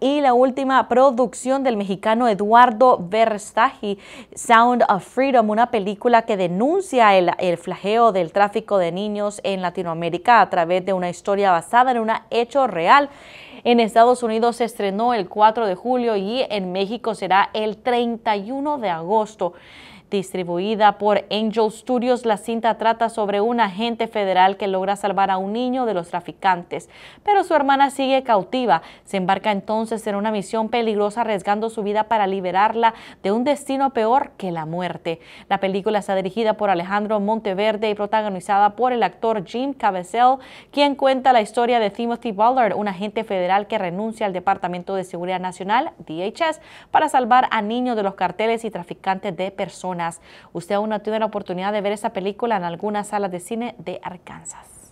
y la última producción del mexicano Eduardo Verstagi, Sound of Freedom, una película que denuncia el, el, del tráfico de niños en Latinoamérica a través de una historia basada en un hecho real. En Estados Unidos se estrenó el 4 de julio y en México será el 31 de agosto. Distribuida por Angel Studios, la cinta trata sobre un agente federal que logra salvar a un niño de los traficantes, pero su hermana sigue cautiva. Se embarca entonces en una misión peligrosa arriesgando su vida para liberarla de un destino peor que la muerte. La película está dirigida por Alejandro Monteverde y protagonizada por el actor Jim Caviezel, quien cuenta la historia de Timothy Ballard, un agente federal que renuncia al Departamento de Seguridad Nacional, DHS, para salvar a niños de los carteles y traficantes de Usted aún no tiene la oportunidad de ver esa película en algunas salas de cine de Arkansas.